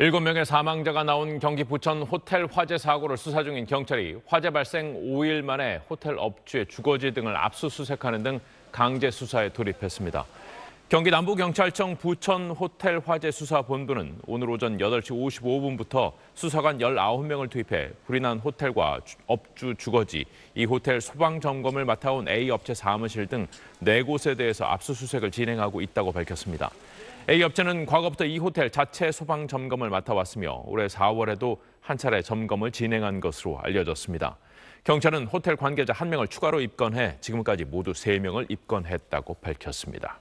7명의 사망자가 나온 경기 부천 호텔 화재 사고를 수사 중인 경찰이 화재 발생 5일 만에 호텔 업주의 주거지 등을 압수수색하는 등 강제 수사에 돌입했습니다. 경기 남부경찰청 부천 호텔 화재 수사본부는 오늘 오전 8시 55분부터 수사관 19명을 투입해 불이 난 호텔과 업주 주거지, 이 호텔 소방 점검을 맡아온 A 업체 사무실 등 4곳에 대해서 압수수색을 진행하고 있다고 밝혔습니다. A 업체는 과거부터 이 호텔 자체 소방 점검을 맡아왔으며 올해 4월에도 한 차례 점검을 진행한 것으로 알려졌습니다. 경찰은 호텔 관계자 1명을 추가로 입건해 지금까지 모두 3명을 입건했다고 밝혔습니다.